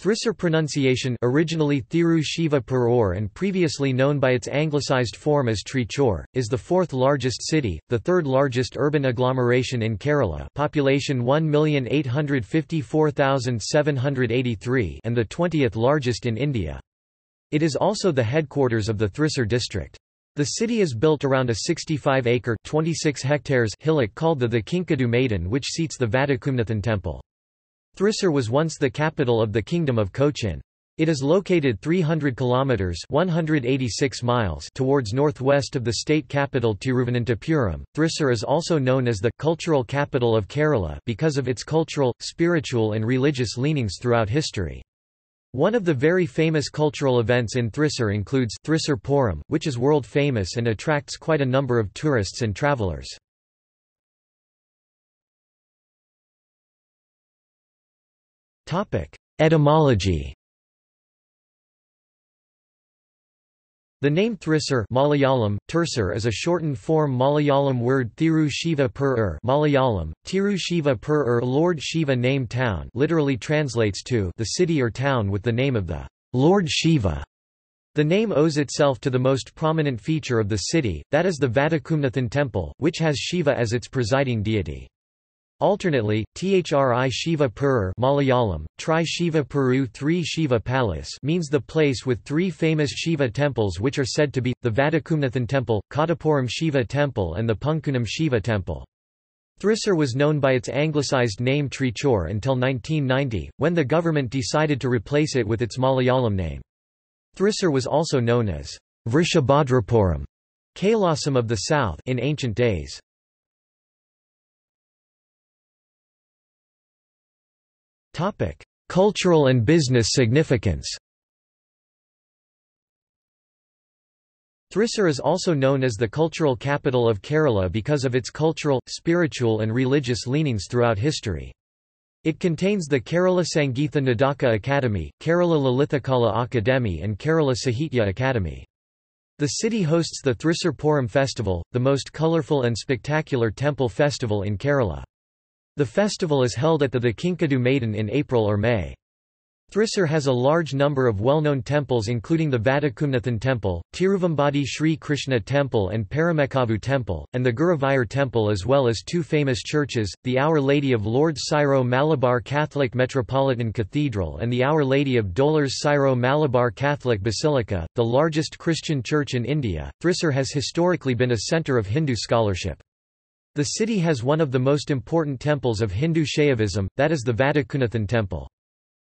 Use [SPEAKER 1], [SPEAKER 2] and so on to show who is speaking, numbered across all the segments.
[SPEAKER 1] Thrissur pronunciation originally Thiru Shiva and previously known by its anglicized form as Trichur, is the fourth largest city, the third largest urban agglomeration in Kerala population 1,854,783 and the 20th largest in India. It is also the headquarters of the Thrissur district. The city is built around a 65-acre hillock called the, Thekkinkadu Maidan which seats the Vadakumnathan temple. Thrissur was once the capital of the Kingdom of Cochin. It is located 300 kilometers (186 miles) towards northwest of the state capital Tiruvananthapuram. Thrissur is also known as the cultural capital of Kerala because of its cultural, spiritual and religious leanings throughout history. One of the very famous cultural events in Thrissur includes Thrissur Puram, which is world famous and attracts quite a number of tourists and travelers. Etymology The name Thrissur Malayalam, Tursur is a shortened form Malayalam word Thiru Shiva Per er, Malayalam, Tiru Shiva Per er, Lord Shiva name town literally translates to the city or town with the name of the Lord Shiva. The name owes itself to the most prominent feature of the city, that is the Vadakumnathan temple, which has Shiva as its presiding deity. Alternately, Thri Shiva Purur Malayalam, Tri Shiva Puru 3 Shiva Palace means the place with three famous Shiva temples which are said to be, the Vadakumnathan Temple, Kottapuram Shiva Temple and the Punkunam Shiva Temple. Thrissur was known by its anglicized name Trichur until 1990, when the government decided to replace it with its Malayalam name. Thrissur was also known as Vrishabhadrapuram, Kailasam of the South in ancient days. Cultural and business significance Thrissur is also known as the cultural capital of Kerala because of its cultural, spiritual and religious leanings throughout history. It contains the Kerala Sangeetha Nadaka Academy, Kerala Lalithakala Akademi and Kerala Sahitya Academy. The city hosts the Thrissur Puram festival, the most colourful and spectacular temple festival in Kerala. The festival is held at the Thekkinkadu Maidan in April or May. Thrissur has a large number of well-known temples including the Vadakumnathan Temple, Tiruvambadi Sri Krishna Temple and Paramekkavu Temple, and the Guruvayur Temple as well as two famous churches, the Our Lady of Lourdes Syro Malabar Catholic Metropolitan Cathedral and the Our Lady of Dolores Syro Malabar Catholic Basilica, the largest Christian church in India. Thrissur has historically been a centre of Hindu scholarship. The city has one of the most important temples of Hindu Shaivism, that is the Vadakunathan temple.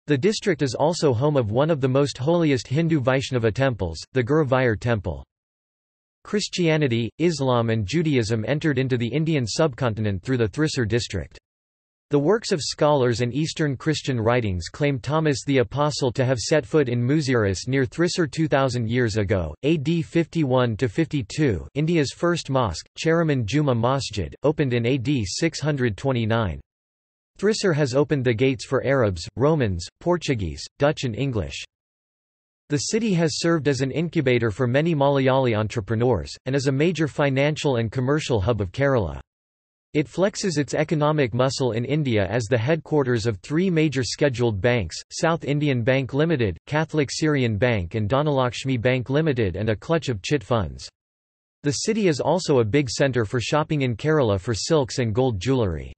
[SPEAKER 1] The district is also home of one of the most holiest Hindu Vaishnava temples, the Guruvayur temple. Christianity, Islam and Judaism entered into the Indian subcontinent through the Thrissur district. The works of scholars and Eastern Christian writings claim Thomas the Apostle to have set foot in Muziris near Thrissur 2000 years ago, AD 51–52 India's first mosque, Cheraman Juma Masjid, opened in AD 629. Thrissur has opened the gates for Arabs, Romans, Portuguese, Dutch and English. The city has served as an incubator for many Malayali entrepreneurs, and is a major financial and commercial hub of Kerala. It flexes its economic muscle in India as the headquarters of three major scheduled banks, South Indian Bank Limited, Catholic Syrian Bank and Dhanalakshmi Bank Limited and a clutch of chit funds. The city is also a big centre for shopping in Kerala for silks and gold jewellery.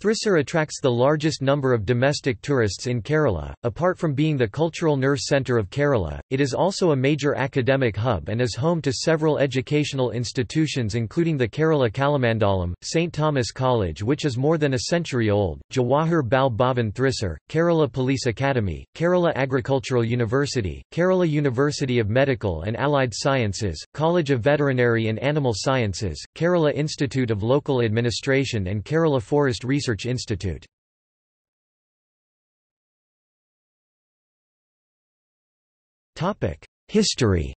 [SPEAKER 1] Thrissur attracts the largest number of domestic tourists in Kerala. Apart from being the cultural nerve centre of Kerala, it is also a major academic hub and is home to several educational institutions including the Kerala Kalamandalam, St. Thomas College which is more than a century old, Jawahar Bal Bhavan Thrissur, Kerala Police Academy, Kerala Agricultural University, Kerala University of Medical and Allied Sciences, College of Veterinary and Animal Sciences, Kerala Institute of Local Administration and Kerala Forest Research Research Institute. History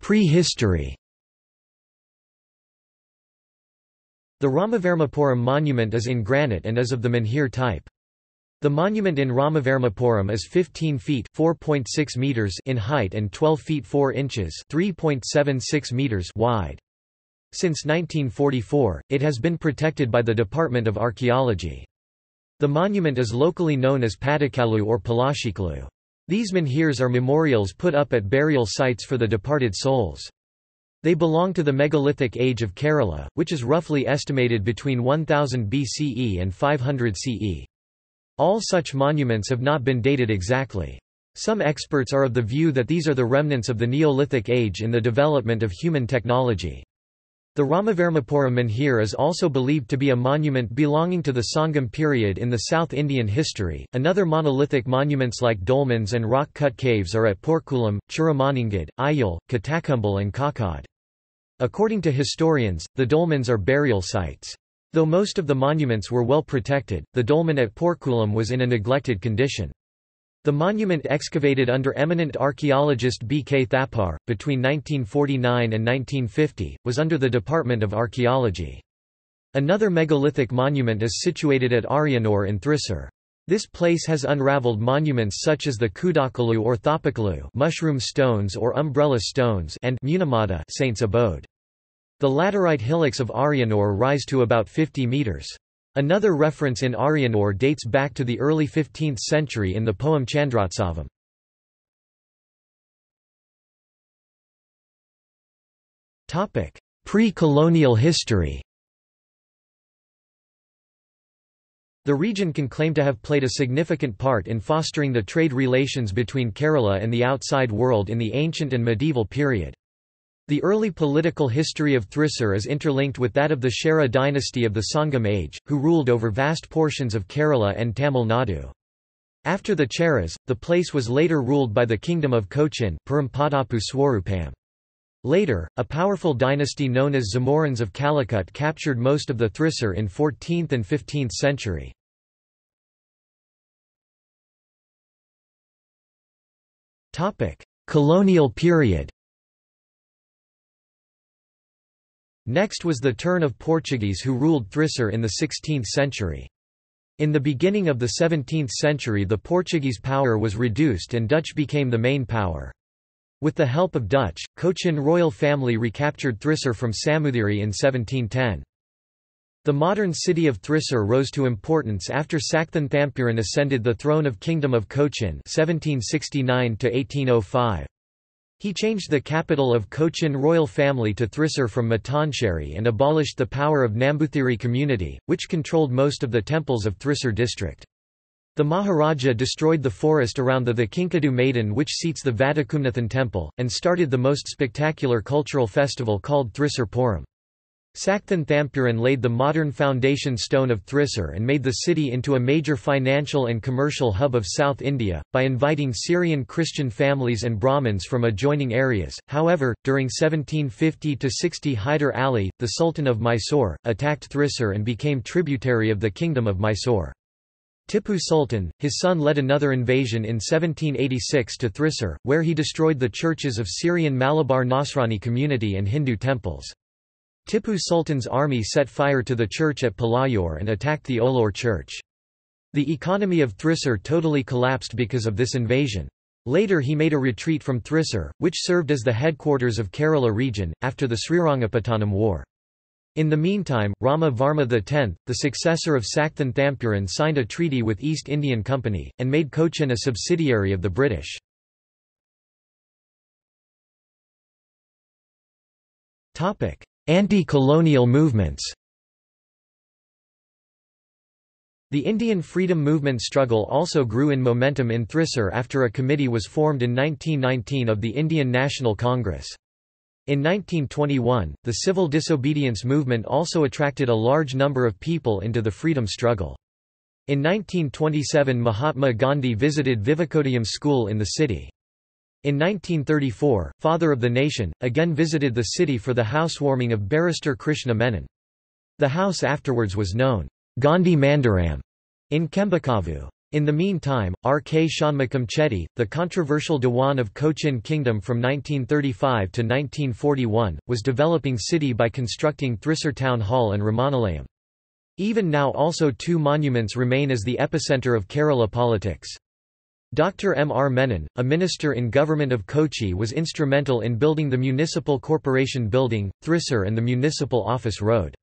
[SPEAKER 1] Prehistory The Ramavarmapuram monument is in granite and is of the menhir type. The monument in Ramavarmapuram is 15 feet (4.6 meters) in height and 12 feet 4 inches (3.76 meters) wide. Since 1944, it has been protected by the Department of Archaeology. The monument is locally known as Padakalu or Palashiklu. These menhirs are memorials put up at burial sites for the departed souls. They belong to the megalithic age of Kerala, which is roughly estimated between 1000 BCE and 500 CE. All such monuments have not been dated exactly. Some experts are of the view that these are the remnants of the Neolithic age in the development of human technology. The Ramavarmapuram menhir is also believed to be a monument belonging to the Sangam period in the South Indian history. Another monolithic monuments like dolmens and rock cut caves are at Porkulam, Churamaningad, Ayul, Katakumbal, and Kakad. According to historians, the dolmens are burial sites. Though most of the monuments were well protected, the dolmen at Porkulam was in a neglected condition. The monument excavated under eminent archaeologist B. K. Thapar, between 1949 and 1950, was under the Department of Archaeology. Another megalithic monument is situated at Ariyanur in Thrissur. This place has unraveled monuments such as the Kudakalu or Thopakalu mushroom stones or umbrella stones and Munimada saint's abode. The laterite hillocks of Ariyanur rise to about 50 metres. Another reference in Ariyanur dates back to the early 15th century in the poem Chandrotsavam. Pre-colonial history The region can claim to have played a significant part in fostering the trade relations between Kerala and the outside world in the ancient and medieval period. The early political history of Thrissur is interlinked with that of the Chera dynasty of the Sangam age, who ruled over vast portions of Kerala and Tamil Nadu. After the Cheras, the place was later ruled by the kingdom of Cochin Later, a powerful dynasty known as Zamorins of Calicut captured most of the Thrissur in 14th and 15th century. Colonial period Next was the turn of Portuguese who ruled Thrissur in the 16th century. In the beginning of the 17th century the Portuguese power was reduced and Dutch became the main power. With the help of Dutch, Cochin royal family recaptured Thrissur from Samoothiri in 1710. The modern city of Thrissur rose to importance after Sakthan Thampuran ascended the throne of Kingdom of Cochin 1769 -1805. He changed the capital of Cochin royal family to Thrissur from Mattancherry and abolished the power of Nambuthiri community, which controlled most of the temples of Thrissur district. The Maharaja destroyed the forest around the Kinkadu Maidan which seats the Vadakumnathan temple, and started the most spectacular cultural festival called Thrissur Puram. Sakthan Thampuran laid the modern foundation stone of Thrissur and made the city into a major financial and commercial hub of South India, by inviting Syrian Christian families and Brahmins from adjoining areas. However, during 1750 60 Hyder Ali, the Sultan of Mysore, attacked Thrissur and became tributary of the Kingdom of Mysore. Tippu Sultan, his son led another invasion in 1786 to Thrissur, where he destroyed the churches of Syrian Malabar Nasrani community and Hindu temples. Tippu Sultan's army set fire to the church at Palayur and attacked the Olor church. The economy of Thrissur totally collapsed because of this invasion. Later he made a retreat from Thrissur, which served as the headquarters of Kerala region, after the Srirangapattanam War. In the meantime, Rama Varma X, the successor of Sakthan Thampuran signed a treaty with East Indian Company, and made Cochin a subsidiary of the British. Anti-colonial movements The Indian freedom movement struggle also grew in momentum in Thrissur after a committee was formed in 1919 of the Indian National Congress. In 1921, the civil disobedience movement also attracted a large number of people into the freedom struggle. In 1927 Mahatma Gandhi visited Vivekodayam school in the city. In 1934, Father of the Nation, again visited the city for the housewarming of barrister Krishna Menon. The house afterwards was known, Gandhi Mandiram, in Kembakavu. In the meantime, R. K. Shanmugam Chetty, the controversial Dewan of Cochin Kingdom from 1935 to 1941, was developing city by constructing Thrissur Town Hall and Ramanilayam. Even now also two monuments remain as the epicenter of Kerala politics. Dr. M. R. Menon, a minister in government of Kochi was instrumental in building the Municipal Corporation Building, Thrissur and the Municipal Office Road.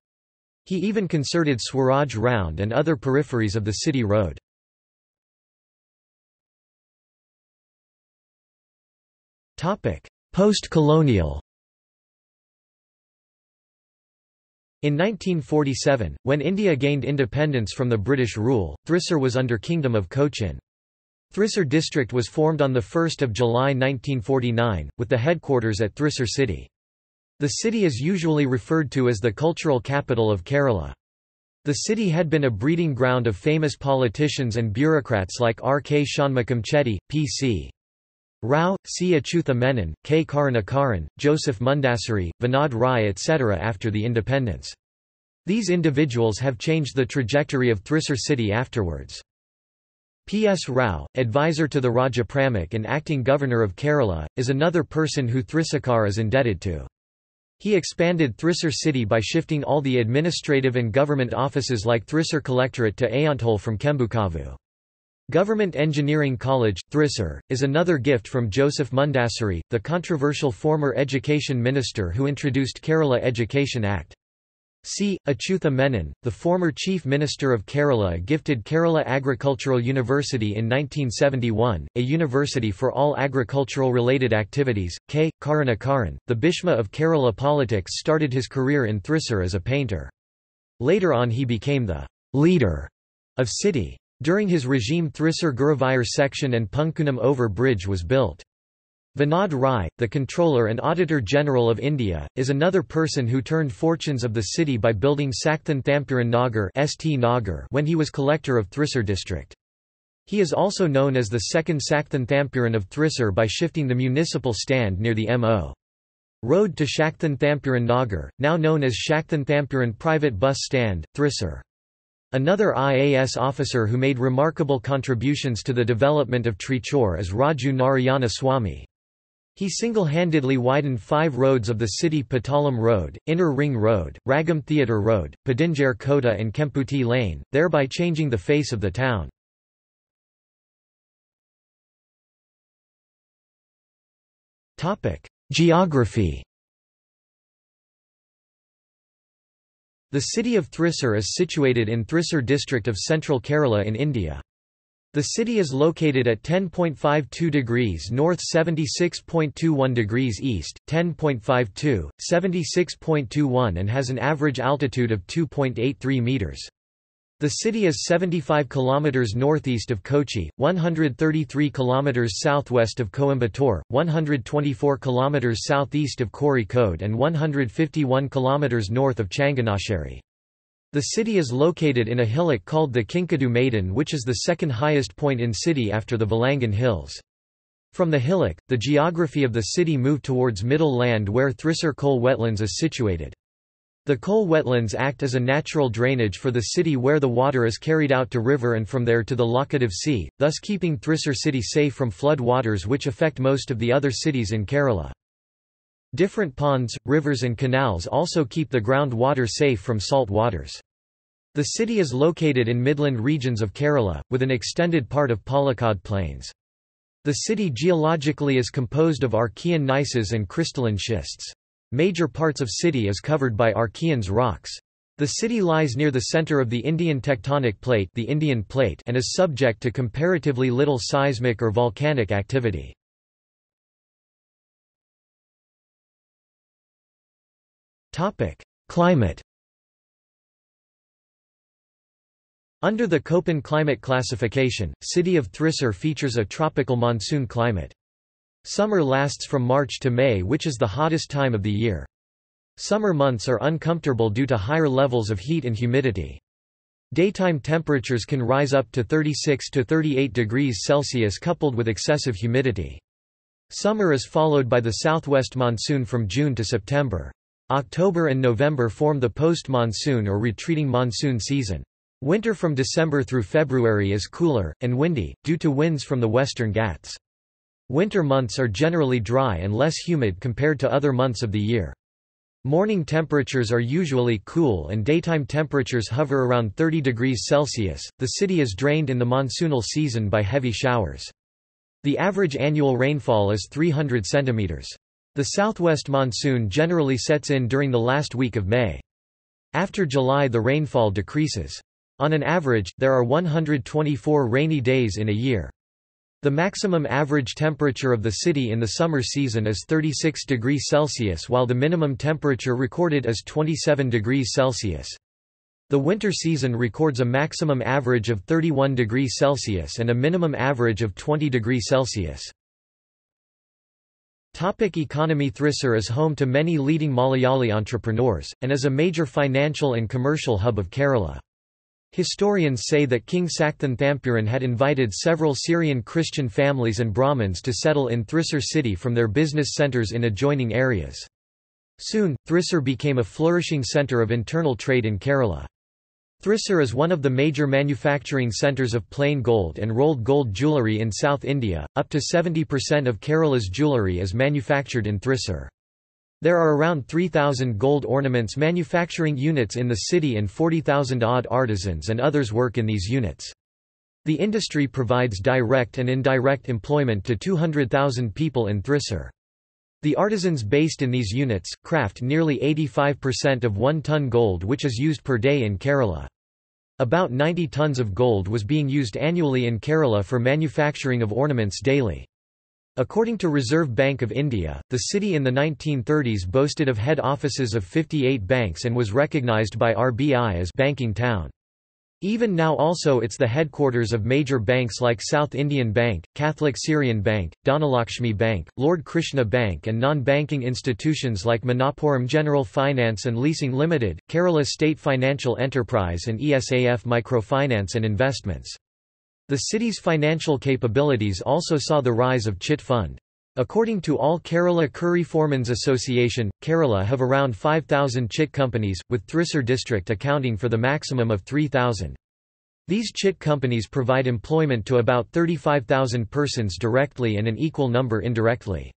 [SPEAKER 1] He even concerted Swaraj Round and other peripheries of the city road. Post-colonial In 1947, when India gained independence from the British rule, Thrissur was under Kingdom of Cochin. Thrissur district was formed on 1 July 1949, with the headquarters at Thrissur city. The city is usually referred to as the cultural capital of Kerala. The city had been a breeding ground of famous politicians and bureaucrats like R. K. Shanmugam Chetty, P.C. Rao, C. Achutha Menon, K. Karunakaran, Joseph Mundassery, Vinod Rai etc. after the independence. These individuals have changed the trajectory of Thrissur city afterwards. P. S. Rao, advisor to the Raja Pramukh and acting governor of Kerala, is another person who Thrissakar is indebted to. He expanded Thrissur city by shifting all the administrative and government offices like Thrissur Collectorate to Ayanthole from Kembukavu. Government Engineering College, Thrissur, is another gift from Joseph Mundassery, the controversial former education minister who introduced Kerala Education Act. C. Achutha Menon, the former Chief Minister of Kerala gifted Kerala Agricultural University in 1971, a university for all agricultural-related activities. K. Karunakaran, the Bhishma of Kerala politics started his career in Thrissur as a painter. Later on he became the leader of city. During his regime Thrissur Guruvayur section and Punkunnam over bridge was built. Vinod Rai, the Controller and Auditor General of India, is another person who turned fortunes of the city by building Sakthan Thampuran Nagar St. Nagar when he was collector of Thrissur district. He is also known as the second Sakthan Thampuran of Thrissur by shifting the municipal stand near the M.O. Road to Shakthan Thampuran Nagar, now known as Shakthan Thampuran Private Bus Stand, Thrissur. Another IAS officer who made remarkable contributions to the development of Trichur is Raju Narayana Swamy. He single-handedly widened five roads of the city Pattalam Road, Inner Ring Road, Ragam Theatre Road, Padinjare Kota and Kemputi Lane, thereby changing the face of the town. Geography The city of Thrissur is situated in Thrissur district of central Kerala in India. The city is located at 10.52 degrees north 76.21 degrees east, 10.52, 76.21 and has an average altitude of 2.83 meters. The city is 75 kilometers northeast of Kochi, 133 kilometers southwest of Coimbatore, 124 kilometers southeast of Kozhikode and 151 kilometers north of Changanasheri. The city is located in a hillock called the Kinkadu Maidan which is the second highest point in city after the Velangan Hills. From the hillock, the geography of the city moved towards middle land where Thrissur Kole wetlands is situated. The Kole wetlands act as a natural drainage for the city where the water is carried out to river and from there to the Laccadive Sea, thus keeping Thrissur city safe from flood waters which affect most of the other cities in Kerala. Different ponds, rivers and canals also keep the ground water safe from salt waters. The city is located in midland regions of Kerala, with an extended part of Palakkad Plains. The city geologically is composed of Archean gneisses and crystalline schists. Major parts of city is covered by Archeans rocks. The city lies near the center of the Indian tectonic plate, the Indian plate and is subject to comparatively little seismic or volcanic activity. Climate Under the Köppen climate classification, city of Thrissur features a tropical monsoon climate. Summer lasts from March to May which is the hottest time of the year. Summer months are uncomfortable due to higher levels of heat and humidity. Daytime temperatures can rise up to 36 to 38 degrees Celsius coupled with excessive humidity. Summer is followed by the southwest monsoon from June to September. October and November form the post-monsoon or retreating monsoon season. Winter from December through February is cooler, and windy, due to winds from the western Ghats. Winter months are generally dry and less humid compared to other months of the year. Morning temperatures are usually cool and daytime temperatures hover around 30 degrees Celsius. The city is drained in the monsoonal season by heavy showers. The average annual rainfall is 300 centimeters. The southwest monsoon generally sets in during the last week of May. After July the rainfall decreases. On an average, there are 124 rainy days in a year. The maximum average temperature of the city in the summer season is 36 degrees Celsius while the minimum temperature recorded is 27 degrees Celsius. The winter season records a maximum average of 31 degrees Celsius and a minimum average of 20 degrees Celsius. Topic economy Thrissur is home to many leading Malayali entrepreneurs, and is a major financial and commercial hub of Kerala. Historians say that King Sakthan Thampuran had invited several Syrian Christian families and Brahmins to settle in Thrissur city from their business centres in adjoining areas. Soon, Thrissur became a flourishing centre of internal trade in Kerala. Thrissur is one of the major manufacturing centres of plain gold and rolled gold jewellery in South India, up to 70% of Kerala's jewellery is manufactured in Thrissur. There are around 3,000 gold ornaments manufacturing units in the city and 40,000 odd artisans and others work in these units. The industry provides direct and indirect employment to 200,000 people in Thrissur. The artisans based in these units, craft nearly 85% of one-ton gold which is used per day in Kerala. About 90 tons of gold was being used annually in Kerala for manufacturing of ornaments daily. According to Reserve Bank of India, the city in the 1930s boasted of head offices of 58 banks and was recognized by RBI as banking town. Even now also it's the headquarters of major banks like South Indian Bank, Catholic Syrian Bank, Dhanalakshmi Bank, Lord Krishna Bank and non-banking institutions like Manappuram General Finance and Leasing Limited, Kerala State Financial Enterprise and ESAF Microfinance and Investments. The city's financial capabilities also saw the rise of Chit Fund. According to All Kerala Curry Foremen's Association, Kerala have around 5,000 chit companies, with Thrissur district accounting for the maximum of 3,000. These chit companies provide employment to about 35,000 persons directly and an equal number indirectly.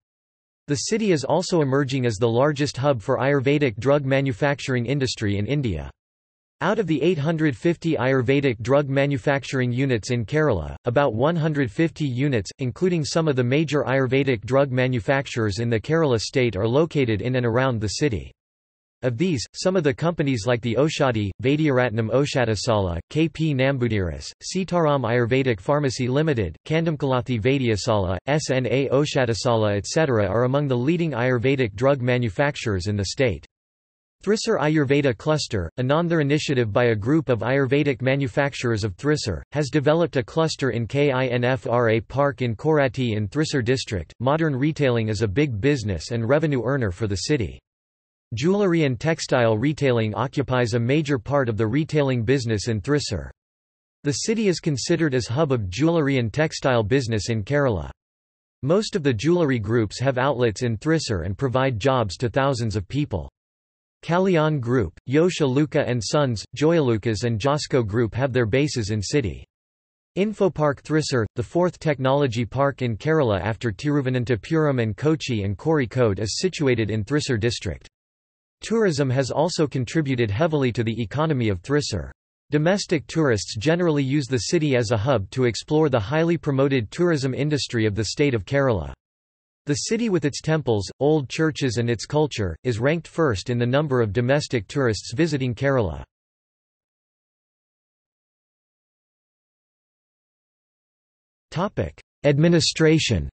[SPEAKER 1] The city is also emerging as the largest hub for Ayurvedic drug manufacturing industry in India. Out of the 850 Ayurvedic drug manufacturing units in Kerala, about 150 units, including some of the major Ayurvedic drug manufacturers in the Kerala state are located in and around the city. Of these, some of the companies like the Oushadhi, Vaidyaratnam Oushadhasala, KP Nambudiris, Sitaram Ayurvedic Pharmacy Limited, Kandamkulathy Vaidyasala, SNA Oushadhasala etc. are among the leading Ayurvedic drug manufacturers in the state. Thrissur Ayurveda Cluster, a Nandhar initiative by a group of Ayurvedic manufacturers of Thrissur, has developed a cluster in KINFRA Park in Koratti in Thrissur district. Modern retailing is a big business and revenue earner for the city. Jewellery and textile retailing occupies a major part of the retailing business in Thrissur. The city is considered as hub of jewellery and textile business in Kerala. Most of the jewellery groups have outlets in Thrissur and provide jobs to thousands of people. Kalyan Group, Jos Alukkas and Sons, Joyalukkas and Josco Group have their bases in city. Infopark Thrissur, the fourth technology park in Kerala after Tiruvananthapuram and Kochi and Kozhikode is situated in Thrissur district. Tourism has also contributed heavily to the economy of Thrissur. Domestic tourists generally use the city as a hub to explore the highly promoted tourism industry of the state of Kerala. The city with its temples, old churches and its culture, is ranked first in the number of domestic tourists visiting Kerala. Administration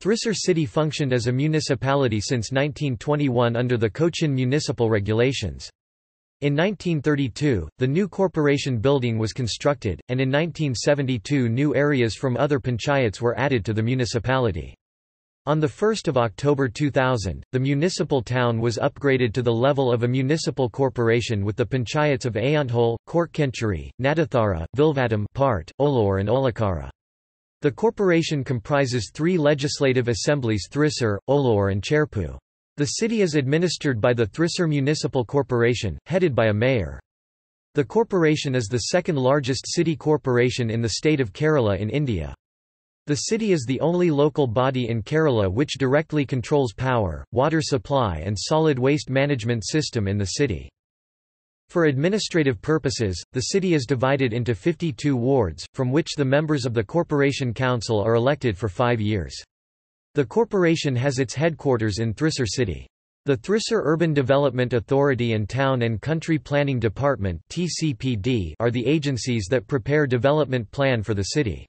[SPEAKER 1] Thrissur city functioned as a municipality since 1921 under the Cochin municipal regulations. In 1932, the new corporation building was constructed, and in 1972 new areas from other panchayats were added to the municipality. On 1 October 2000, the municipal town was upgraded to the level of a municipal corporation with the panchayats of Ayanthole, Korkkencheri, Nadathara, Vilvattam Part, Olore and Olakara. The corporation comprises three legislative assemblies Thrissur, Olor and Cherpu. The city is administered by the Thrissur Municipal Corporation, headed by a mayor. The corporation is the second largest city corporation in the state of Kerala in India. The city is the only local body in Kerala which directly controls power, water supply and solid waste management system in the city. For administrative purposes, the city is divided into 52 wards, from which the members of the Corporation Council are elected for five years. The corporation has its headquarters in Thrissur city. The Thrissur Urban Development Authority and Town and Country Planning Department (TCPD) are the agencies that prepare development plan for the city.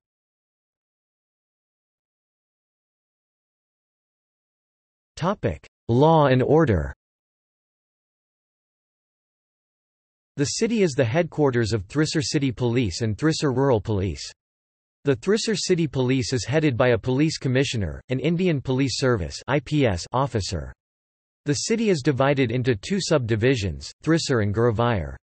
[SPEAKER 1] Topic: Law and order The city is the headquarters of Thrissur City Police and Thrissur Rural Police. The Thrissur City Police is headed by a police commissioner, an Indian Police Service (IPS) officer. The city is divided into two subdivisions, Thrissur and Guruvayur.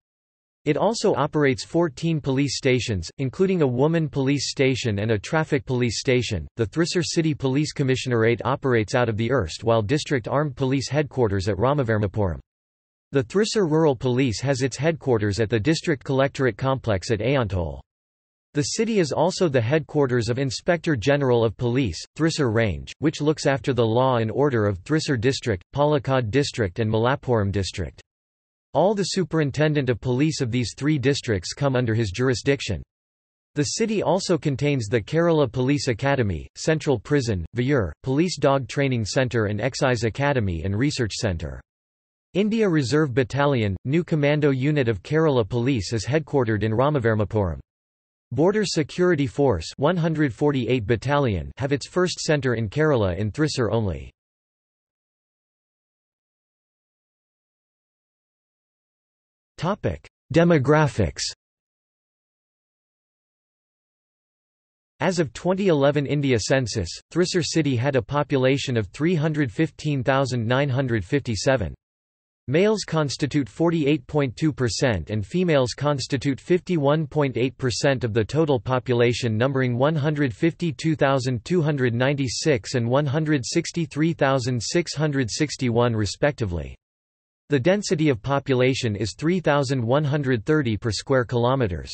[SPEAKER 1] It also operates 14 police stations, including a woman police station and a traffic police station. The Thrissur City Police Commissionerate operates out of the erstwhile District Armed Police Headquarters at Ramavarmapuram. The Thrissur Rural Police has its headquarters at the District Collectorate Complex at Ayantole. The city is also the headquarters of Inspector General of Police, Thrissur Range, which looks after the law and order of Thrissur District, Palakkad District and Malappuram District. All the superintendent of police of these three districts come under his jurisdiction. The city also contains the Kerala Police Academy, Central Prison, Viyur, Police Dog Training Centre and Excise Academy and Research Centre. India Reserve Battalion, new commando unit of Kerala Police is headquartered in Ramavarmapuram. Border Security Force 148 Battalion have its first centre in Kerala in Thrissur only. Demographics As of 2011 India census, Thrissur city had a population of 315,957. Males constitute 48.2% and females constitute 51.8% of the total population numbering 152,296 and 163,661 respectively. The density of population is 3,130 per square kilometers.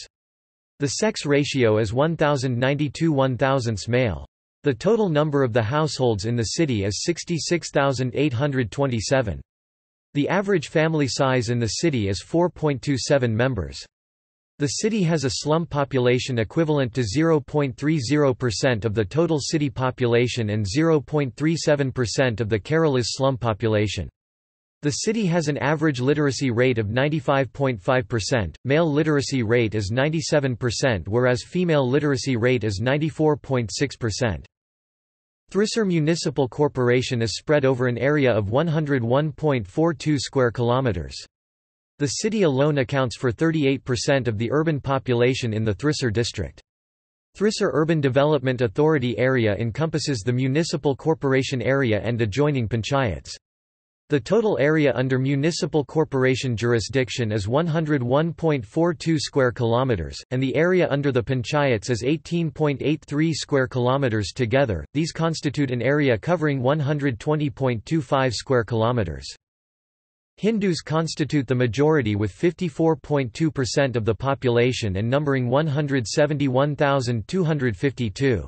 [SPEAKER 1] The sex ratio is 1092 1000 male. The total number of the households in the city is 66,827. The average family size in the city is 4.27 members. The city has a slum population equivalent to 0.30% of the total city population and 0.37% of the Kerala's slum population. The city has an average literacy rate of 95.5%, male literacy rate is 97% whereas female literacy rate is 94.6%. Thrissur Municipal Corporation is spread over an area of 101.42 square kilometers. The city alone accounts for 38% of the urban population in the Thrissur district. Thrissur Urban Development Authority area encompasses the municipal corporation area and adjoining panchayats. The total area under municipal corporation jurisdiction is 101.42 square kilometers, and the area under the panchayats is 18.83 square kilometers together. These constitute an area covering 120.25 square kilometers. Hindus constitute the majority with 54.2% of the population and numbering 171,252.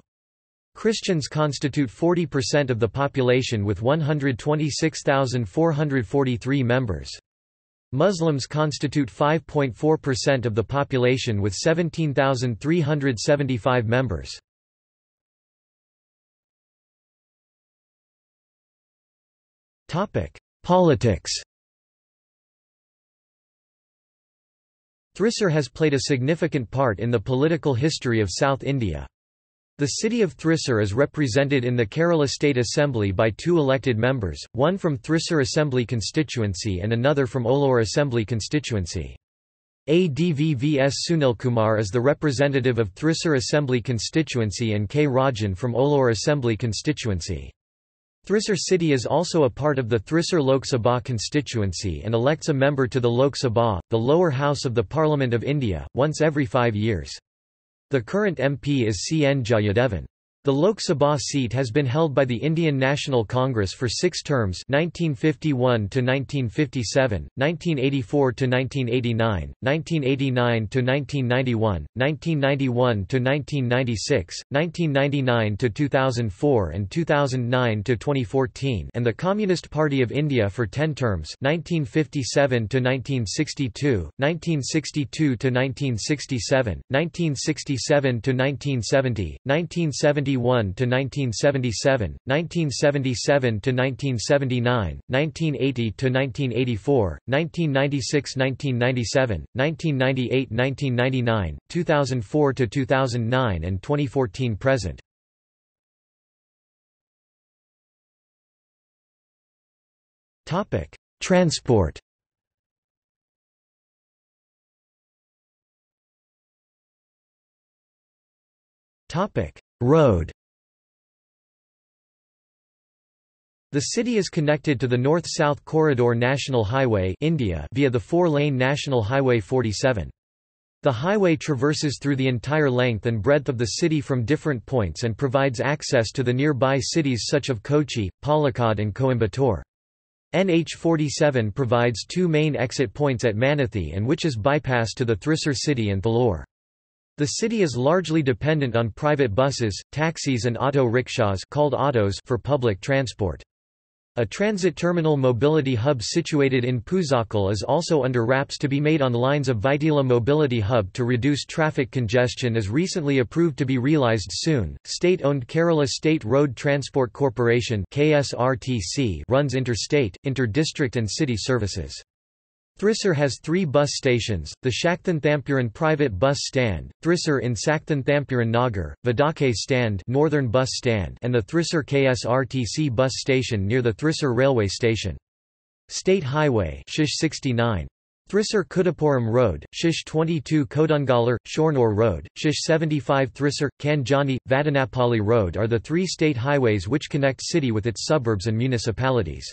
[SPEAKER 1] Christians constitute 40% of the population with 126,443 members. Muslims constitute 5.4% of the population with 17,375 members. Politics Thrissur has played a significant part in the political history of South India. The city of Thrissur is represented in the Kerala State Assembly by two elected members, one from Thrissur Assembly constituency and another from Olor Assembly constituency. ADVVS Sunil Kumar is the representative of Thrissur Assembly constituency and K. Rajan from Olor Assembly constituency. Thrissur city is also a part of the Thrissur Lok Sabha constituency and elects a member to the Lok Sabha, the lower house of the Parliament of India, once every five years. The current MP is C. N. Jayadevan. The Lok Sabha seat has been held by the Indian National Congress for six terms 1951 to 1957, 1984 to 1989, 1989 to 1991, 1991 to 1996, 1999 to 2004 and 2009 to 2014 and the Communist Party of India for ten terms 1957 to 1962, 1962 to 1967, 1967 to 1970, 1970 1971 to 1977, 1977 to 1979, 1980 to 1984, 1996-1997, 1998-1999, 2004 to 2009 and 2014 present. Topic: Transport. Road The city is connected to the North-South Corridor National Highway India via the four-lane National Highway 47. The highway traverses through the entire length and breadth of the city from different points and provides access to the nearby cities such of Kochi, Palakkad and Coimbatore. NH47 provides two main exit points at Mannuthy and which is bypassed to the Thrissur city and Thalore. The city is largely dependent on private buses, taxis and auto rickshaws called autos for public transport. A transit terminal mobility hub situated in Puzhakkal is also under wraps to be made on lines of Vyttila Mobility Hub to reduce traffic congestion is recently approved to be realised soon. State-owned Kerala State Road Transport Corporation KSRTC runs interstate, inter-district and city services. Thrissur has three bus stations, the Shakthan Thampuran private bus stand, Thrissur in Sakthan Thampuran Nagar, Vadake stand northern bus stand and the Thrissur KSRTC bus station near the Thrissur railway station. State Highway Shish 69. Thrissur Kudapuram Road, Shish 22 Kodungalur, Shornur Road, Shish 75 Thrissur, Kanjani, Vadanapalli Road are the three state highways which connect city with its suburbs and municipalities.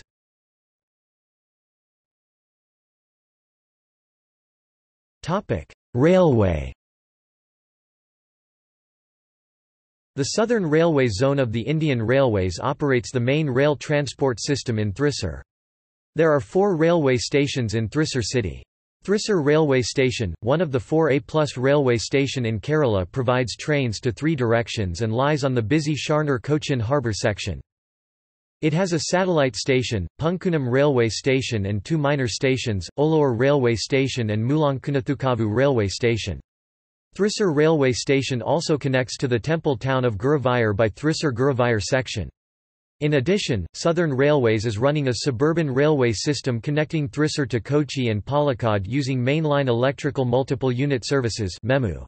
[SPEAKER 1] Topic: Railway. The Southern Railway Zone of the Indian Railways operates the main rail transport system in Thrissur. There are four railway stations in Thrissur city. Thrissur Railway Station, one of the four A-plus railway station in Kerala provides trains to three directions and lies on the busy Shoranur-Cochin harbour section. It has a satellite station, Punkunam Railway Station and two minor stations, Olore Railway Station and Mulankunathukavu Railway Station. Thrissur Railway Station also connects to the temple town of Guruvayur by Thrissur Guruvayur section. In addition, Southern Railways is running a suburban railway system connecting Thrissur to Kochi and Palakkad using mainline electrical multiple unit services MEMU.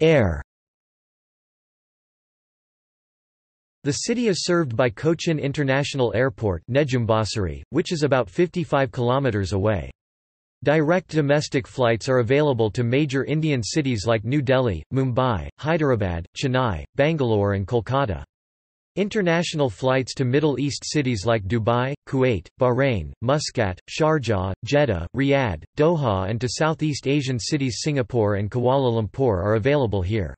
[SPEAKER 1] Air The city is served by Cochin International Airport which is about 55 kilometers away. Direct domestic flights are available to major Indian cities like New Delhi, Mumbai, Hyderabad, Chennai, Bangalore and Kolkata. International flights to Middle East cities like Dubai, Kuwait, Bahrain, Muscat, Sharjah, Jeddah, Riyadh, Doha and to Southeast Asian cities Singapore and Kuala Lumpur are available here.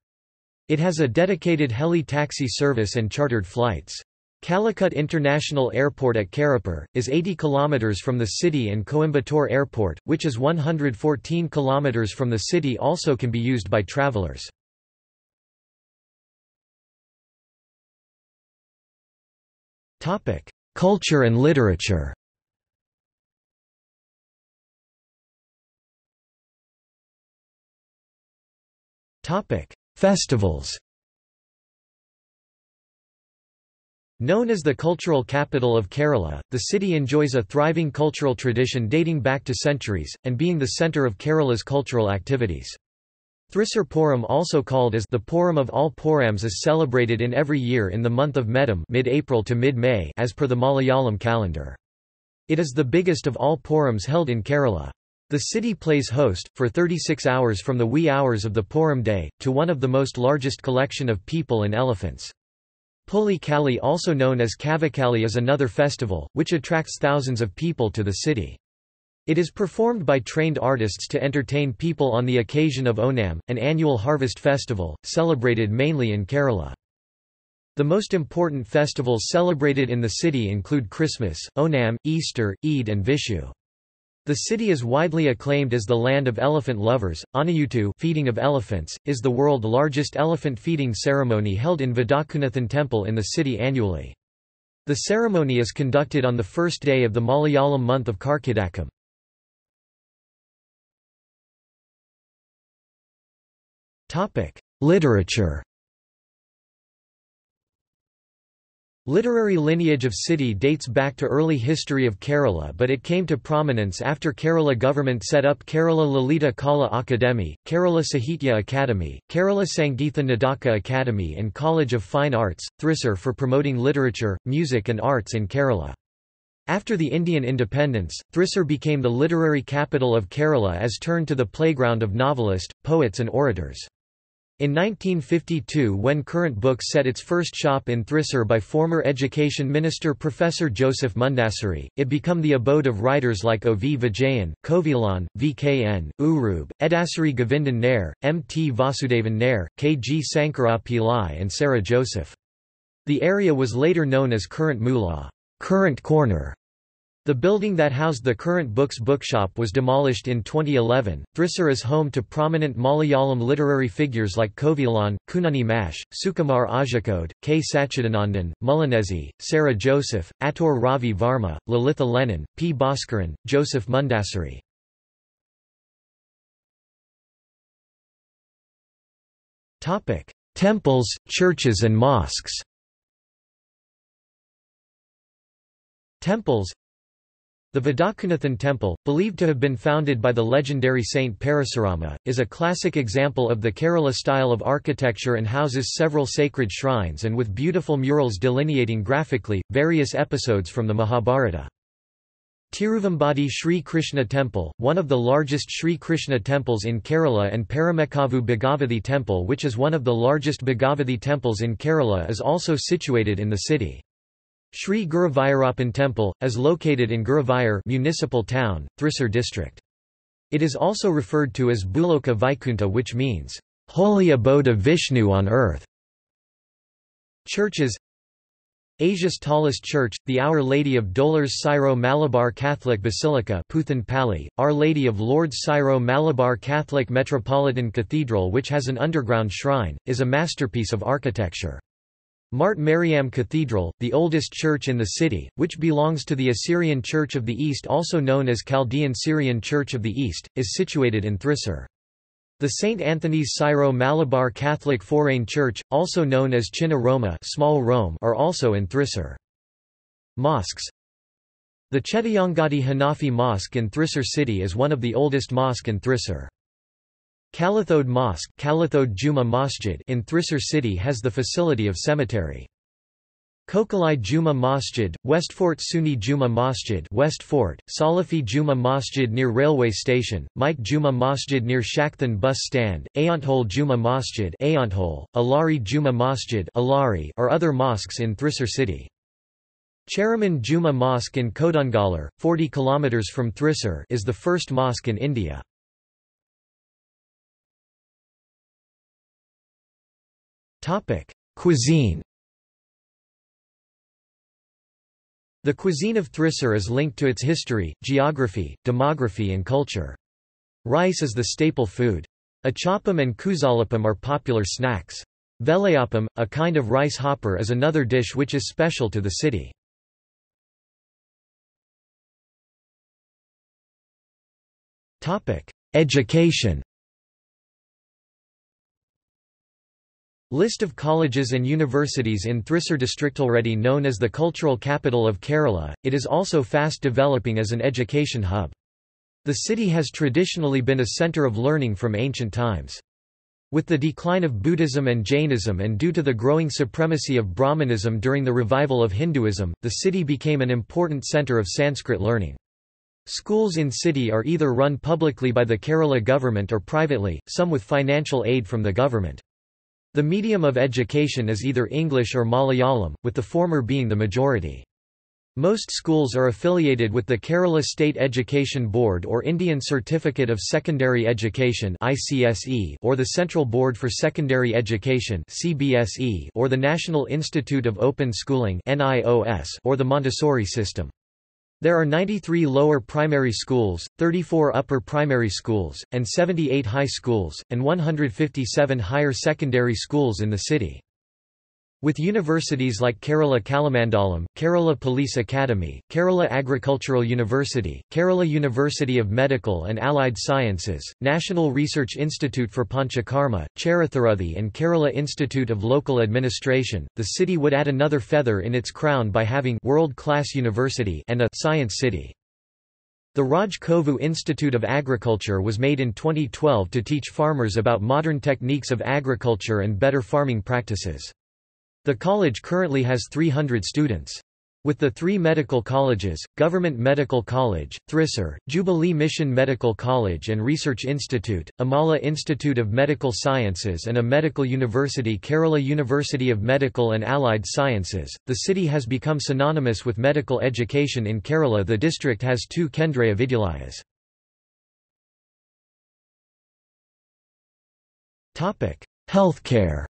[SPEAKER 1] It has a dedicated heli-taxi service and chartered flights. Calicut International Airport at Karipur, is 80 km from the city and Coimbatore Airport, which is 114 km from the city also can be used by travellers. Culture and literature Topic: Festivals Known as the cultural capital of Kerala, the city enjoys a thriving cultural tradition dating back to centuries, and being the centre of Kerala's cultural activities. Thrissur Puram also called as the Puram of all Purams is celebrated in every year in the month of Medam mid-April to mid-May as per the Malayalam calendar. It is the biggest of all Purams held in Kerala. The city plays host, for 36 hours from the wee hours of the Puram day, to one of the most largest collection of people and elephants. Puli Kali also known as Kaduvakali is another festival, which attracts thousands of people to the city. It is performed by trained artists to entertain people on the occasion of Onam, an annual harvest festival, celebrated mainly in Kerala. The most important festivals celebrated in the city include Christmas, Onam, Easter, Eid and Vishu. The city is widely acclaimed as the land of elephant lovers. Anayutu feeding of elephants, is the world largest elephant feeding ceremony held in Vadakunathan temple in the city annually. The ceremony is conducted on the first day of the Malayalam month of Karkidakam. Literature Literary lineage of city dates back to early history of Kerala but it came to prominence after Kerala government set up Kerala Lalita Kala Akademi, Kerala Sahitya Academy, Kerala Sangeetha Nadaka Academy and College of Fine Arts, Thrissur for promoting literature, music and arts in Kerala. After the Indian independence, Thrissur became the literary capital of Kerala as turned to the playground of novelists, poets and orators. In 1952 when Current Books set its first shop in Thrissur by former Education Minister Professor Joseph Mundassery, it became the abode of writers like O. V. Vijayan, Kovilan, V. K. N., Uroob, Edasseri Govindan Nair, M. T. Vasudevan Nair, K. G. Sankara Pillai and Sarah Joseph. The area was later known as Current Moola current corner", the building that housed the current Books bookshop was demolished in 2011. Thrissur is home to prominent Malayalam literary figures like Kovilan, Kunjunni Mash, Sukumar Azhikode, K. Sachidanandan, Mullanezhi, Sarah Joseph, Attoor Ravi Varma, Lalitha Lenin, P. Bhaskaran, Joseph Mundassery. Temples, churches and mosques Temples the Vadakkumnathan temple, believed to have been founded by the legendary saint Parasurama, is a classic example of the Kerala style of architecture and houses several sacred shrines and with beautiful murals delineating graphically, various episodes from the Mahabharata. Tiruvambadi Sri Krishna Temple, one of the largest Sri Krishna temples in Kerala and Paramekkavu Bhagavathi Temple which is one of the largest Bhagavathi temples in Kerala is also situated in the city. Sri Guruvayurappan Temple, is located in Guruvayur municipal town, Thrissur district. It is also referred to as Bhuloka Vaikunta which means, holy abode of Vishnu on earth. Churches Asia's tallest church, the Our Lady of Dolors Syro Malabar Catholic Basilica Pali, Our Lady of Lourdes Syro Malabar Catholic Metropolitan Cathedral which has an underground shrine, is a masterpiece of architecture. Mart Mariam Cathedral, the oldest church in the city, which belongs to the Assyrian Church of the East also known as Chaldean Syrian Church of the East, is situated in Thrissur. The St. Anthony's Syro-Malabar Catholic Foreign Church, also known as Chinna Roma Small Rome are also in Thrissur. Mosques The Chettayangadi Hanafi Mosque in Thrissur city is one of the oldest mosque in Thrissur. Kalathode Mosque Kalathode Juma Masjid in Thrissur city has the facility of cemetery. Kokalai Juma Masjid, Westfort Sunni Juma Masjid West Fort, Salafi Juma Masjid near railway station, Mike Juma Masjid near Shakthan bus stand, Ayanthole Juma Masjid Ayanthole, Alari Juma Masjid Alari are other mosques in Thrissur city. Cheraman Juma Mosque in Kodungallur, 40 km from Thrissur is the first mosque in India. Cuisine The cuisine of Thrissur is linked to its history, geography, demography and culture. Rice is the staple food. Achappam and kuzhalappam are popular snacks. Velayappam, a kind of rice hopper is another dish which is special to the city. Education List of colleges and universities in Thrissur district already known as the cultural capital of Kerala, it is also fast developing as an education hub. The city has traditionally been a centre of learning from ancient times. With the decline of Buddhism and Jainism and due to the growing supremacy of Brahmanism during the revival of Hinduism, the city became an important centre of Sanskrit learning. Schools in city are either run publicly by the Kerala government or privately, some with financial aid from the government. The medium of education is either English or Malayalam, with the former being the majority. Most schools are affiliated with the Kerala State Education Board or Indian Certificate of Secondary Education or the Central Board for Secondary Education or the National Institute of Open Schooling or the Montessori system. There are 93 lower primary schools, 34 upper primary schools, and 78 high schools, and 157 higher secondary schools in the city. With universities like Kerala Kalamandalam, Kerala Police Academy, Kerala Agricultural University, Kerala University of Medical and Allied Sciences, National Research Institute for Panchakarma, Cheruthuruthy and Kerala Institute of Local Administration, the city would add another feather in its crown by having world-class university and a science city. The Raj Kovu Institute of Agriculture was made in 2012 to teach farmers about modern techniques of agriculture and better farming practices. The college currently has 300 students. With the three medical colleges, Government Medical College, Thrissur, Jubilee Mission Medical College and Research Institute, Amala Institute of Medical Sciences and a medical university Kerala University of Medical and Allied Sciences, the city has become synonymous with medical education in Kerala The district has two Kendra Vidyalayas. Healthcare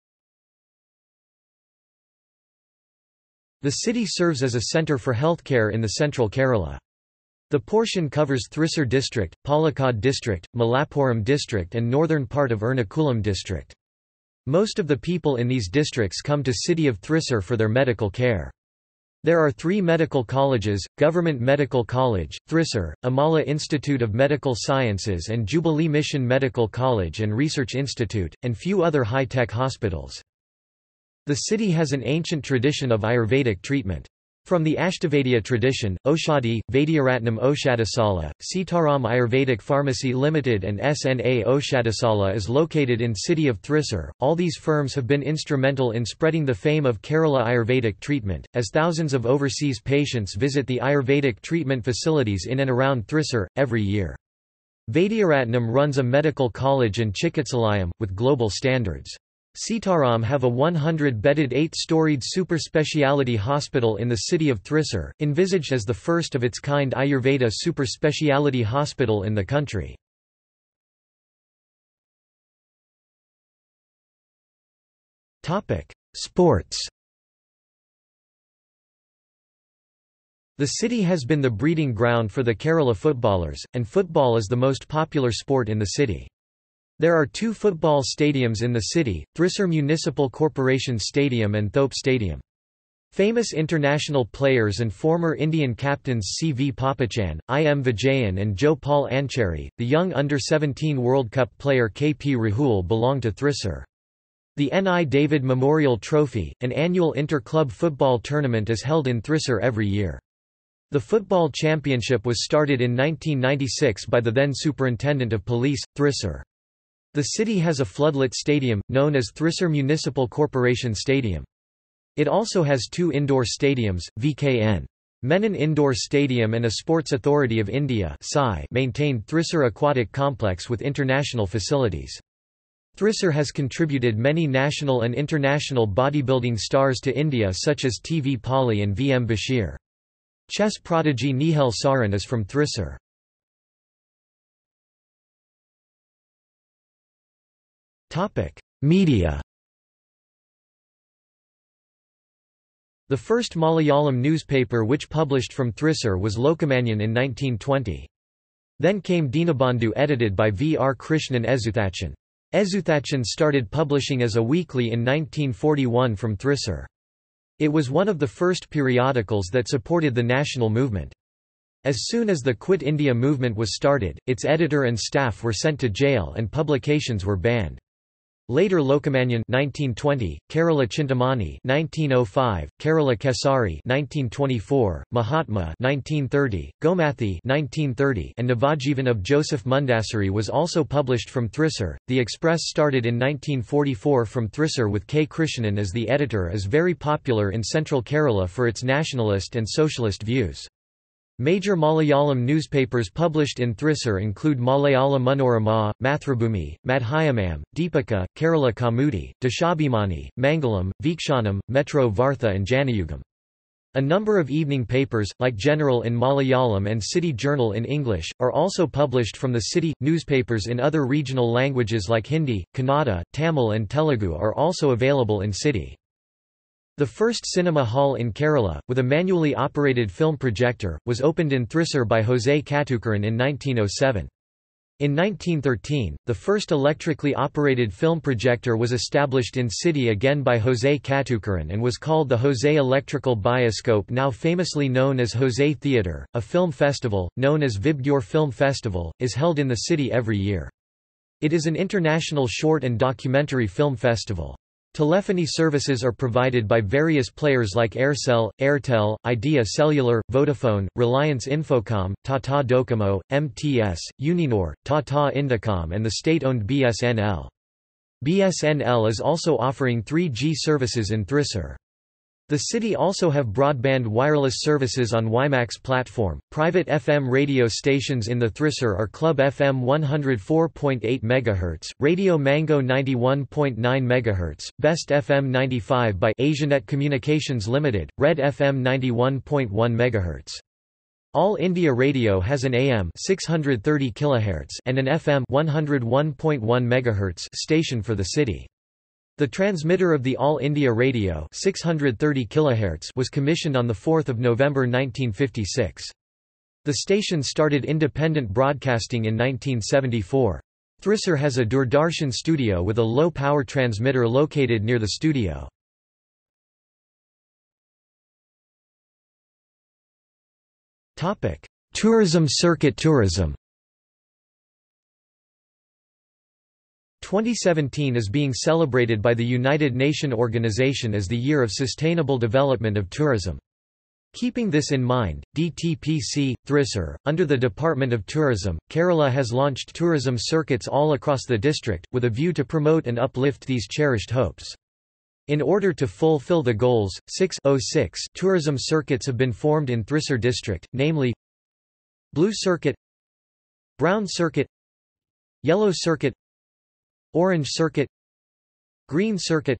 [SPEAKER 1] The city serves as a centre for healthcare in the central Kerala. The portion covers Thrissur district, Palakkad district, Malappuram district and northern part of Ernakulam district. Most of the people in these districts come to city of Thrissur for their medical care. There are three medical colleges, Government Medical College, Thrissur, Amala Institute of Medical Sciences and Jubilee Mission Medical College and Research Institute, and few other high-tech hospitals. The city has an ancient tradition of Ayurvedic treatment. From the Ashtavadya tradition, Oushadhi, Vaidyaratnam Oushadhasala, Sitaram Ayurvedic Pharmacy Limited and SNA Oushadhasala is located in city of Thrissur. All these firms have been instrumental in spreading the fame of Kerala Ayurvedic treatment, as thousands of overseas patients visit the Ayurvedic treatment facilities in and around Thrissur, every year. Vaidyaratnam runs a medical college and Chikitsalayam, with global standards. Sitaram have a 100-bedded eight-storied super-speciality hospital in the city of Thrissur, envisaged as the first of its kind Ayurveda super-speciality hospital in the country. Sports The city has been the breeding ground for the Kerala footballers, and football is the most popular sport in the city. There are two football stadiums in the city, Thrissur Municipal Corporation Stadium and Thope Stadium. Famous international players and former Indian captains C. V. Pappachan, I. M. Vijayan and Jo Paul Ancheri, the young under-17 World Cup player K. P. Rahul belong to Thrissur. The N. I. David Memorial Trophy, an annual inter-club football tournament is held in Thrissur every year. The football championship was started in 1996 by the then Superintendent of Police, Thrissur. The city has a floodlit stadium, known as Thrissur Municipal Corporation Stadium. It also has two indoor stadiums, VKN. Menon Indoor Stadium and a Sports Authority of India maintained Thrissur Aquatic Complex with international facilities. Thrissur has contributed many national and international bodybuilding stars to India such as T. V. Pauly and V. M. Bashir. Chess prodigy Nihal Sarin is from Thrissur. Media The first Malayalam newspaper which published from Thrissur was Lokamanyan in 1920. Then came Dinabandhu edited by V. R. Krishnan Ezhuthachan. Ezhuthachan started publishing as a weekly in 1941 from Thrissur. It was one of the first periodicals that supported the national movement. As soon as the Quit India movement was started, its editor and staff were sent to jail and publications were banned. Later Lokamanyan 1920, Kerala Chintamani 1905, Kerala Kesari 1924, Mahatma 1930, Gomathi 1930, and Navajivan of Joseph Mundassery was also published from Thrissur. The Express started in 1944 from Thrissur with K. Krishnan as the editor is very popular in central Kerala for its nationalist and socialist views. Major Malayalam newspapers published in Thrissur include Malayala Manorama, Mathrubhumi, Madhyamam, Deepika, Kerala Kaumudi, Deshabhimani, Mangalam, Veekshanam, Metro Vartha and Janayugam. A number of evening papers, like General in Malayalam and City Journal in English, are also published from the city. Newspapers in other regional languages like Hindi, Kannada, Tamil, and Telugu are also available in city. The first cinema hall in Kerala, with a manually operated film projector, was opened in Thrissur by José Katukaran in 1907. In 1913, the first electrically operated film projector was established in city again by José Katukaran and was called the José Electrical Bioscope now famously known as José Theatre. A film festival, known as Vibgyor Film Festival, is held in the city every year. It is an international short and documentary film festival. Telephony services are provided by various players like Aircel, Airtel, Idea Cellular, Vodafone, Reliance Infocom, Tata Docomo, MTS, Uninor, Tata Indicom and the state-owned BSNL. BSNL is also offering 3G services in Thrissur. The city also have broadband wireless services on WiMAX platform. Private FM radio stations in the Thrissur are Club FM 104.8 MHz, Radio Mango 91.9 MHz, Best FM 95 by Asianet Communications Limited, Red FM 91.1 MHz. All India Radio has an AM 630 kHz and an FM 101.1 MHz station for the city. The transmitter of the All India Radio 630 kHz was commissioned on 4 November 1956. The station started independent broadcasting in 1974. Thrissur has a Doordarshan studio with a low-power transmitter located near the studio. Tourism circuit tourism 2017 is being celebrated by the United Nations Organization as the Year of Sustainable Development of Tourism. Keeping this in mind, DTPC, Thrissur, under the Department of Tourism, Kerala has launched tourism circuits all across the district, with a view to promote and uplift these cherished hopes. In order to fulfill the goals, 606 tourism circuits have been formed in Thrissur district, namely Blue Circuit Brown Circuit Yellow Circuit Orange Circuit Green Circuit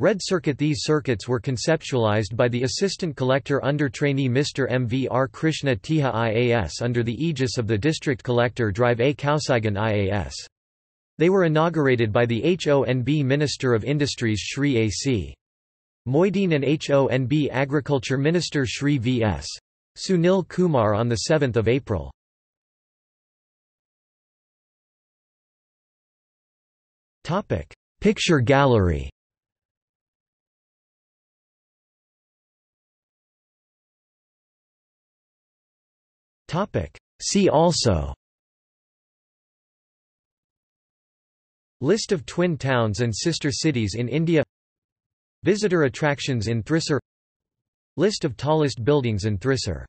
[SPEAKER 1] Red Circuit These circuits were conceptualized by the Assistant Collector under trainee Mr. M. V. R. Krishna Teja IAS under the aegis of the District Collector Drive A. Kausigan IAS. They were inaugurated by the HONB Minister of Industries Shri A.C. Moideen and HONB Agriculture Minister Shri V.S. Sunil Kumar on 7 April. Topic: Picture gallery. Topic: See also. List of twin towns and sister cities in India. Visitor attractions in Thrissur. List of tallest buildings in Thrissur